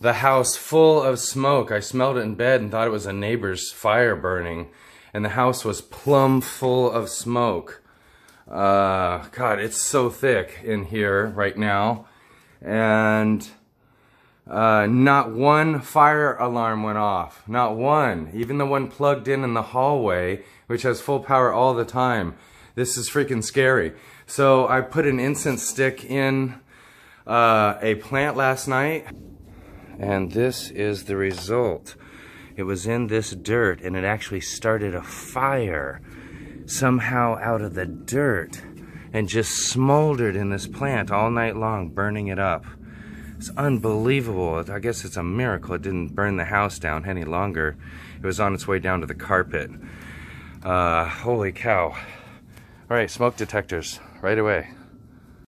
the house full of smoke. I smelled it in bed and thought it was a neighbor's fire burning. And the house was plumb full of smoke. Uh, God, it's so thick in here right now. And uh, not one fire alarm went off. Not one. Even the one plugged in in the hallway, which has full power all the time. This is freaking scary. So I put an incense stick in uh, a plant last night. And this is the result. It was in this dirt and it actually started a fire somehow out of the dirt and just smoldered in this plant all night long, burning it up. It's unbelievable. I guess it's a miracle it didn't burn the house down any longer. It was on its way down to the carpet. Uh, holy cow. All right, smoke detectors, right away.